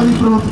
David Cruz,